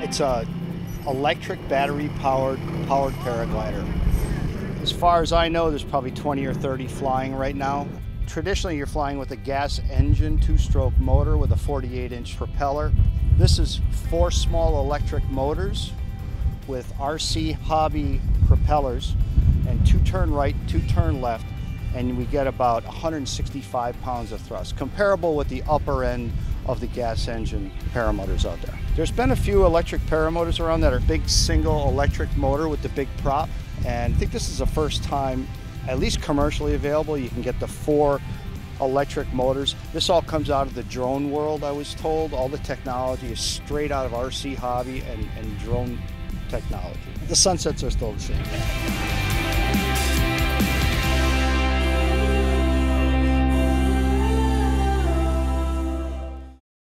It's a electric battery powered powered paraglider. As far as I know, there's probably 20 or 30 flying right now. Traditionally, you're flying with a gas engine, two-stroke motor with a 48-inch propeller. This is four small electric motors with RC Hobby propellers and two turn right, two turn left, and we get about 165 pounds of thrust, comparable with the upper end of the gas engine paramotors out there. There's been a few electric paramotors around that are big single electric motor with the big prop, and I think this is the first time, at least commercially available, you can get the four electric motors. This all comes out of the drone world, I was told. All the technology is straight out of RC Hobby and, and drone technology. The sunsets are still the same.